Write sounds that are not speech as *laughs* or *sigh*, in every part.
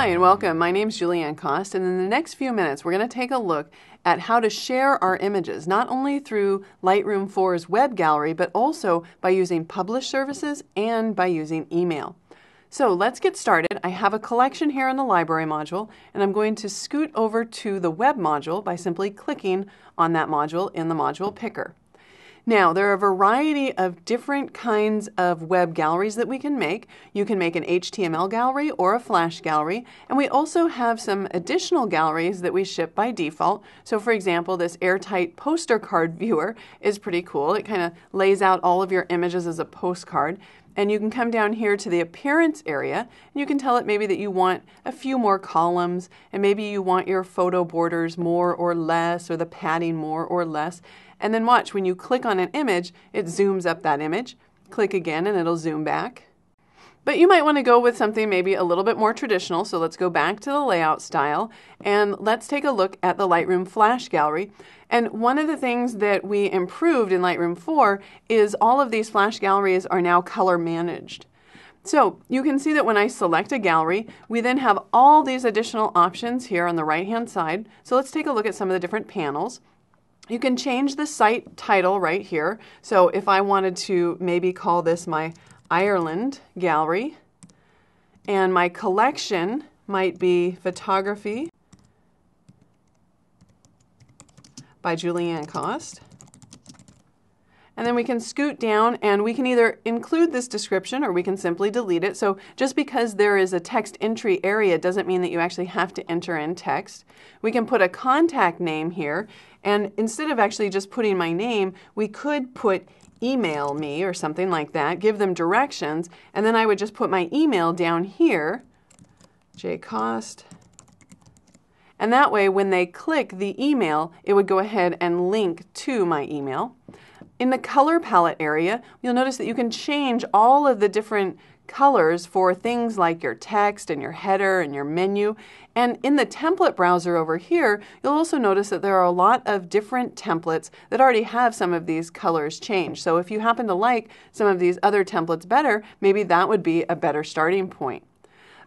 Hi and welcome. My name is Julianne Kost, and in the next few minutes, we're going to take a look at how to share our images, not only through Lightroom 4's web gallery, but also by using publish services and by using email. So let's get started. I have a collection here in the library module, and I'm going to scoot over to the web module by simply clicking on that module in the module picker. Now, there are a variety of different kinds of web galleries that we can make. You can make an HTML gallery or a Flash gallery, and we also have some additional galleries that we ship by default. So, for example, this airtight poster card viewer is pretty cool. It kind of lays out all of your images as a postcard. And you can come down here to the appearance area and you can tell it maybe that you want a few more columns and maybe you want your photo borders more or less or the padding more or less. And then watch, when you click on an image, it zooms up that image. Click again and it'll zoom back. But you might want to go with something maybe a little bit more traditional. So let's go back to the layout style and let's take a look at the Lightroom Flash Gallery. And one of the things that we improved in Lightroom 4 is all of these Flash galleries are now color managed. So you can see that when I select a gallery, we then have all these additional options here on the right hand side. So let's take a look at some of the different panels. You can change the site title right here. So if I wanted to maybe call this my Ireland gallery, and my collection might be photography by Julianne Kost. And then we can scoot down and we can either include this description or we can simply delete it. So just because there is a text entry area doesn't mean that you actually have to enter in text. We can put a contact name here and instead of actually just putting my name, we could put email me or something like that, give them directions, and then I would just put my email down here, jcost. And that way, when they click the email, it would go ahead and link to my email. In the color palette area, you'll notice that you can change all of the different colors for things like your text and your header and your menu. And in the template browser over here, you'll also notice that there are a lot of different templates that already have some of these colors changed. So if you happen to like some of these other templates better, maybe that would be a better starting point.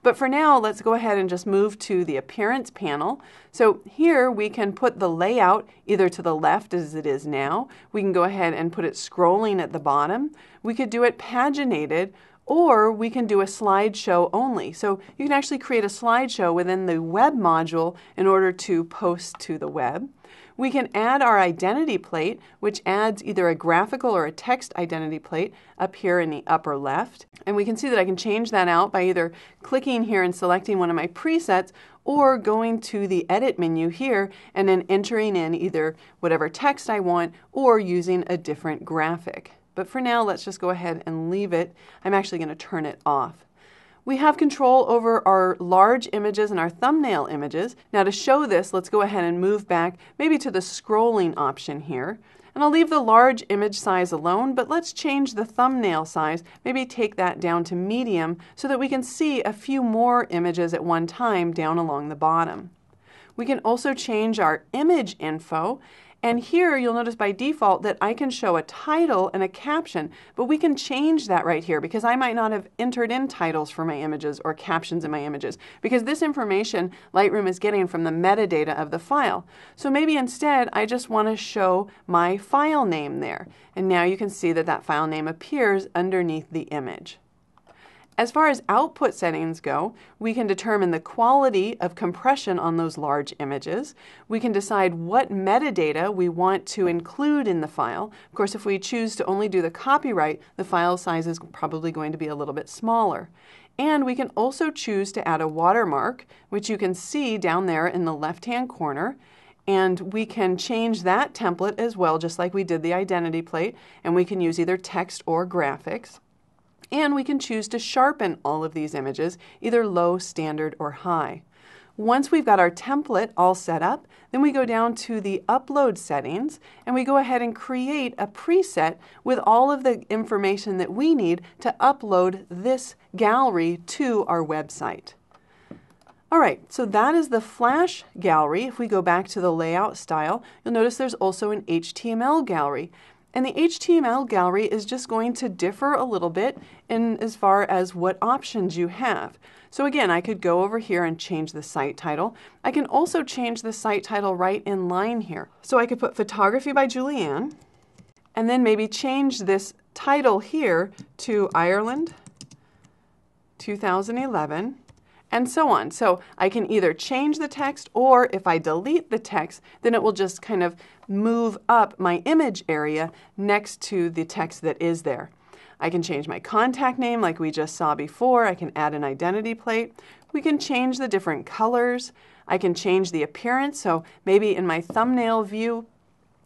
But for now, let's go ahead and just move to the appearance panel. So here we can put the layout either to the left as it is now. We can go ahead and put it scrolling at the bottom. We could do it paginated or we can do a slideshow only. So you can actually create a slideshow within the web module in order to post to the web. We can add our identity plate, which adds either a graphical or a text identity plate up here in the upper left. And we can see that I can change that out by either clicking here and selecting one of my presets or going to the edit menu here and then entering in either whatever text I want or using a different graphic. But for now, let's just go ahead and leave it. I'm actually going to turn it off. We have control over our large images and our thumbnail images. Now to show this, let's go ahead and move back maybe to the scrolling option here. And I'll leave the large image size alone, but let's change the thumbnail size, maybe take that down to medium so that we can see a few more images at one time down along the bottom. We can also change our image info and here you'll notice by default that I can show a title and a caption, but we can change that right here because I might not have entered in titles for my images or captions in my images because this information Lightroom is getting from the metadata of the file. So maybe instead I just want to show my file name there. And now you can see that that file name appears underneath the image. As far as output settings go, we can determine the quality of compression on those large images. We can decide what metadata we want to include in the file. Of course, if we choose to only do the copyright, the file size is probably going to be a little bit smaller. And we can also choose to add a watermark, which you can see down there in the left-hand corner. And we can change that template as well, just like we did the identity plate. And we can use either text or graphics. And we can choose to sharpen all of these images, either low, standard, or high. Once we've got our template all set up, then we go down to the upload settings and we go ahead and create a preset with all of the information that we need to upload this gallery to our website. All right, so that is the Flash gallery. If we go back to the layout style, you'll notice there's also an HTML gallery. And the HTML gallery is just going to differ a little bit in as far as what options you have. So again, I could go over here and change the site title. I can also change the site title right in line here. So I could put photography by Julianne and then maybe change this title here to Ireland 2011 and so on. So I can either change the text or if I delete the text, then it will just kind of move up my image area next to the text that is there. I can change my contact name like we just saw before. I can add an identity plate. We can change the different colors. I can change the appearance. So maybe in my thumbnail view,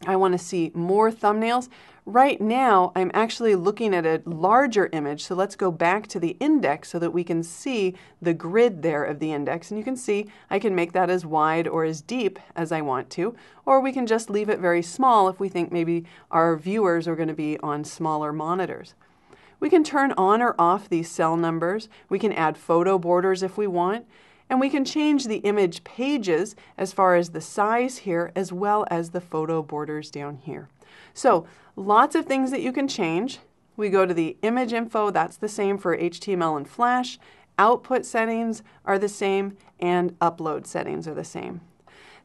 I want to see more thumbnails. Right now, I'm actually looking at a larger image, so let's go back to the index so that we can see the grid there of the index. And you can see I can make that as wide or as deep as I want to, or we can just leave it very small if we think maybe our viewers are going to be on smaller monitors. We can turn on or off these cell numbers. We can add photo borders if we want. And we can change the image pages as far as the size here, as well as the photo borders down here. So lots of things that you can change. We go to the image info, that's the same for HTML and Flash. Output settings are the same, and upload settings are the same.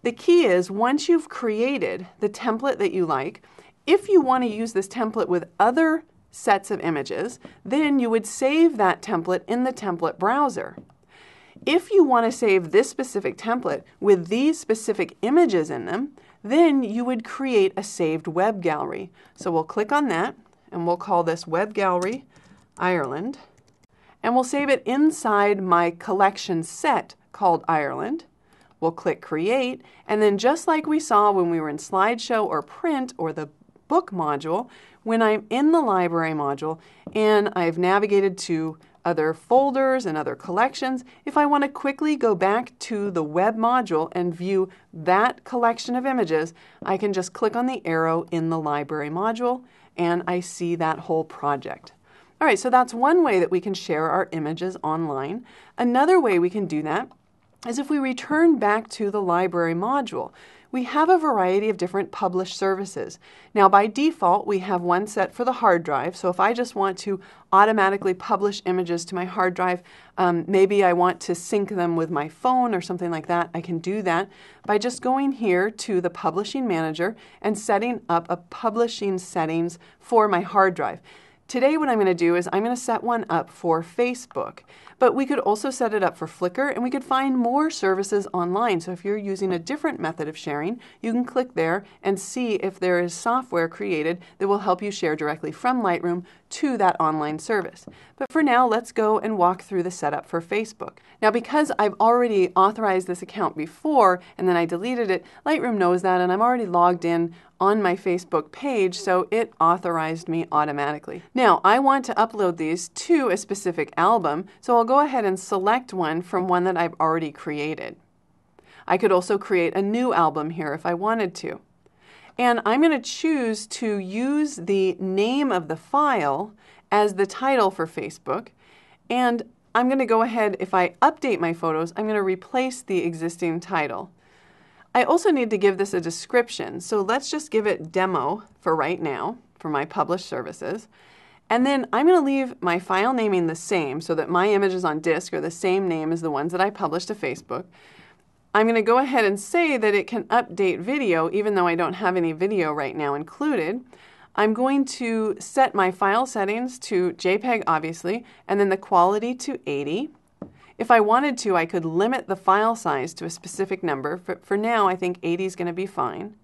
The key is once you've created the template that you like, if you want to use this template with other sets of images, then you would save that template in the template browser. If you want to save this specific template with these specific images in them, then you would create a saved web gallery. So we'll click on that and we'll call this Web Gallery Ireland. And we'll save it inside my collection set called Ireland. We'll click Create, and then just like we saw when we were in Slideshow or Print or the Book module, when I'm in the Library module and I've navigated to other folders and other collections, if I want to quickly go back to the web module and view that collection of images, I can just click on the arrow in the library module and I see that whole project. All right, so that's one way that we can share our images online. Another way we can do that is if we return back to the library module we have a variety of different published services. Now, by default, we have one set for the hard drive. So if I just want to automatically publish images to my hard drive, um, maybe I want to sync them with my phone or something like that, I can do that by just going here to the Publishing Manager and setting up a publishing settings for my hard drive. Today what I'm going to do is I'm going to set one up for Facebook, but we could also set it up for Flickr and we could find more services online. So if you're using a different method of sharing, you can click there and see if there is software created that will help you share directly from Lightroom to that online service. But for now, let's go and walk through the setup for Facebook. Now, because I've already authorized this account before and then I deleted it, Lightroom knows that and I'm already logged in on my Facebook page, so it authorized me automatically. Now, I want to upload these to a specific album, so I'll go ahead and select one from one that I've already created. I could also create a new album here if I wanted to. And I'm going to choose to use the name of the file as the title for Facebook. And I'm going to go ahead, if I update my photos, I'm going to replace the existing title. I also need to give this a description. So let's just give it demo for right now for my published services. And then I'm going to leave my file naming the same so that my images on disk are the same name as the ones that I published to Facebook. I'm going to go ahead and say that it can update video even though I don't have any video right now included. I'm going to set my file settings to JPEG obviously and then the quality to 80. If I wanted to, I could limit the file size to a specific number. For, for now, I think 80 is going to be fine.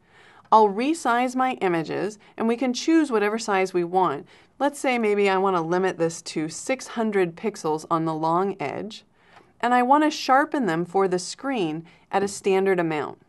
I'll resize my images and we can choose whatever size we want. Let's say maybe I want to limit this to 600 pixels on the long edge and I want to sharpen them for the screen at a standard amount.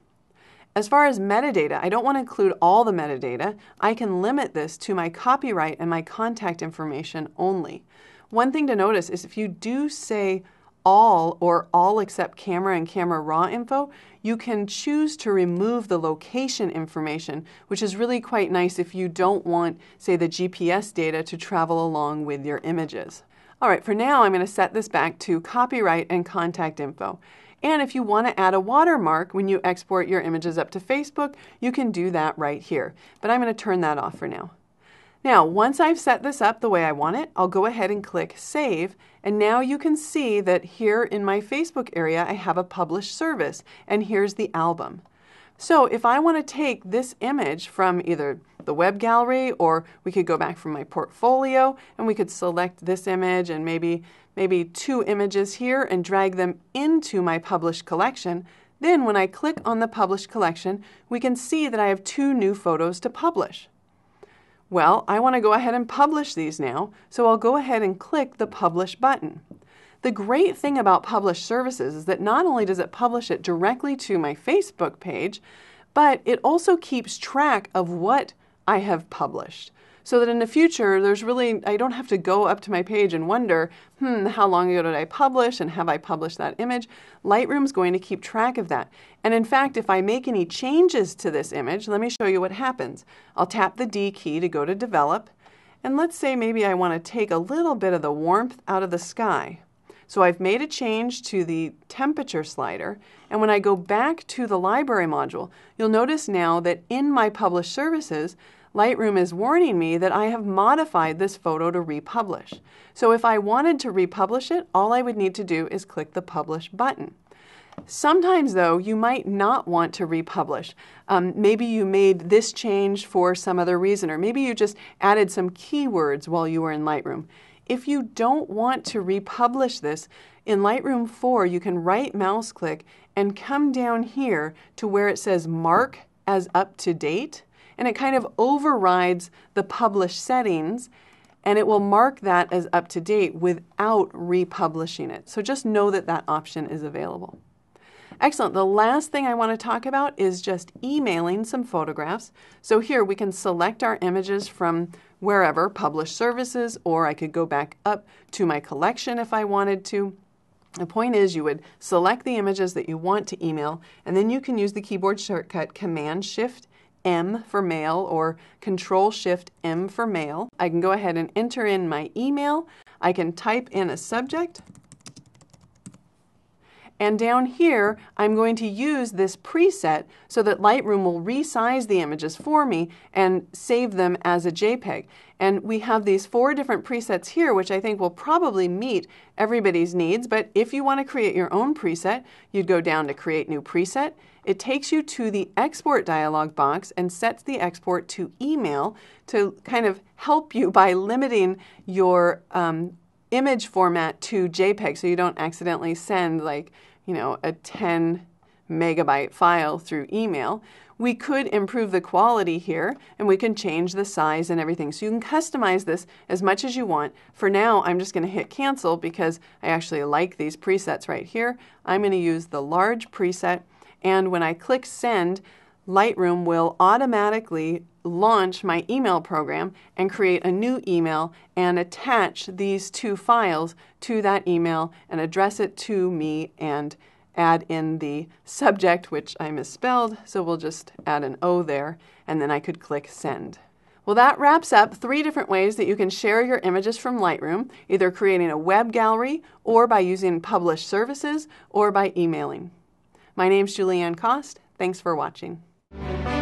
As far as metadata, I don't want to include all the metadata. I can limit this to my copyright and my contact information only. One thing to notice is if you do say all or all except camera and camera raw info, you can choose to remove the location information, which is really quite nice if you don't want, say, the GPS data to travel along with your images. All right, for now I'm going to set this back to copyright and contact info. And if you want to add a watermark when you export your images up to Facebook, you can do that right here. But I'm going to turn that off for now. Now, once I've set this up the way I want it, I'll go ahead and click Save. And now you can see that here in my Facebook area, I have a published service. And here's the album. So if I want to take this image from either the web gallery or we could go back from my portfolio and we could select this image and maybe maybe two images here and drag them into my published collection, then when I click on the published collection, we can see that I have two new photos to publish. Well, I want to go ahead and publish these now, so I'll go ahead and click the Publish button. The great thing about Publish Services is that not only does it publish it directly to my Facebook page, but it also keeps track of what I have published so that in the future there's really I don't have to go up to my page and wonder, hmm, how long ago did I publish and have I published that image? Lightroom's going to keep track of that. And in fact, if I make any changes to this image, let me show you what happens. I'll tap the D key to go to develop. And let's say maybe I want to take a little bit of the warmth out of the sky. So I've made a change to the temperature slider, and when I go back to the library module, you'll notice now that in my published services, Lightroom is warning me that I have modified this photo to republish. So if I wanted to republish it, all I would need to do is click the Publish button. Sometimes, though, you might not want to republish. Um, maybe you made this change for some other reason, or maybe you just added some keywords while you were in Lightroom. If you don't want to republish this, in Lightroom 4, you can right mouse click and come down here to where it says Mark as up to date and it kind of overrides the publish settings and it will mark that as up to date without republishing it. So just know that that option is available. Excellent. The last thing I want to talk about is just emailing some photographs. So here we can select our images from wherever, published services, or I could go back up to my collection if I wanted to. The point is you would select the images that you want to email, and then you can use the keyboard shortcut Command Shift M for mail or Control Shift M for mail. I can go ahead and enter in my email. I can type in a subject. And down here, I'm going to use this preset so that Lightroom will resize the images for me and save them as a JPEG. And we have these four different presets here, which I think will probably meet everybody's needs. But if you want to create your own preset, you'd go down to Create New Preset. It takes you to the Export dialog box and sets the export to email to kind of help you *laughs* by limiting your um, image format to JPEG so you don't accidentally send like you know, a 10 megabyte file through email. We could improve the quality here and we can change the size and everything. So you can customize this as much as you want. For now, I'm just going to hit cancel because I actually like these presets right here. I'm going to use the large preset and when I click send, Lightroom will automatically launch my email program and create a new email and attach these two files to that email and address it to me and add in the subject, which I misspelled, so we'll just add an O there, and then I could click send. Well, that wraps up three different ways that you can share your images from Lightroom, either creating a web gallery or by using published services or by emailing. My name's Julianne Kost. Thanks for watching. Thank you.